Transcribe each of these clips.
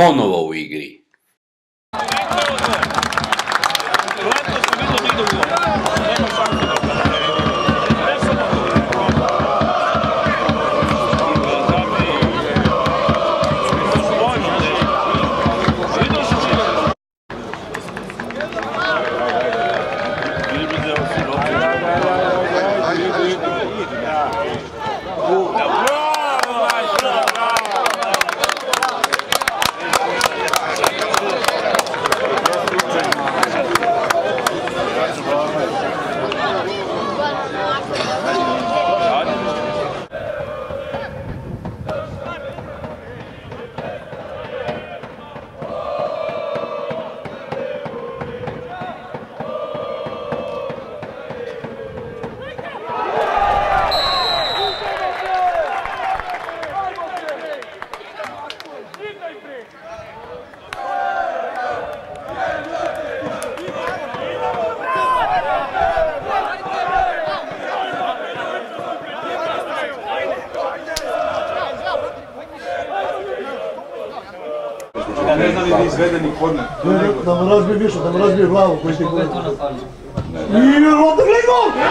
ponovo u igri. Ja ne znam ili izvedeni korner. Da mu razbije više, da mu razbije glavu koji ti gleda. Nije lopta, gledaj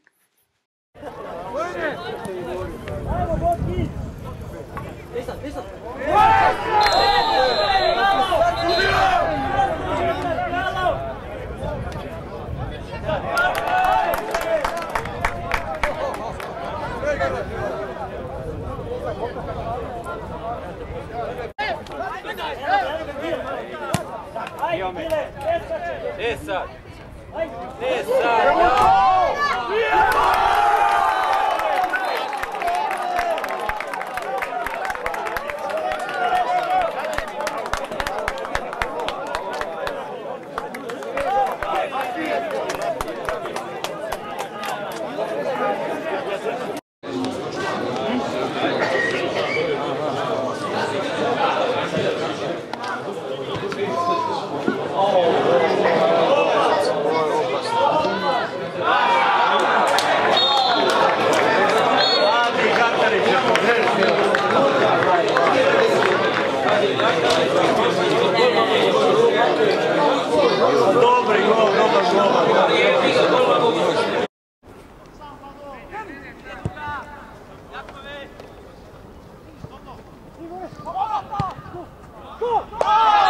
E sad? E sad? Go! Go!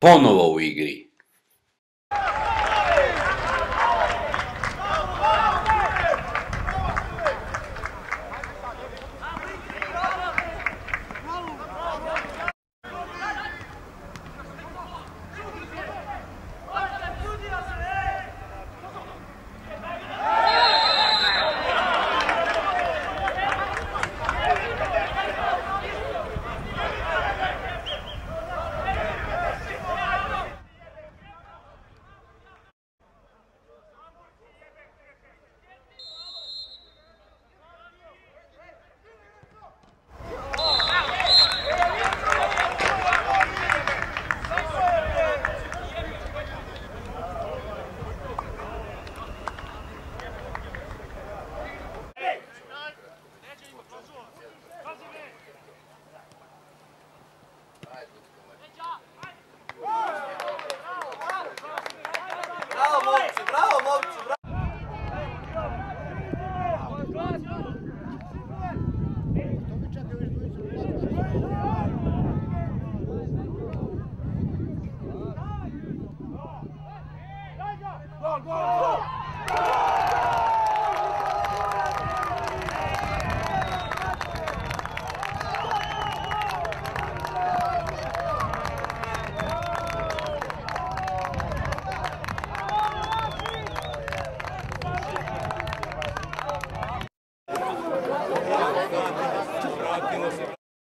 Ponovo u igri.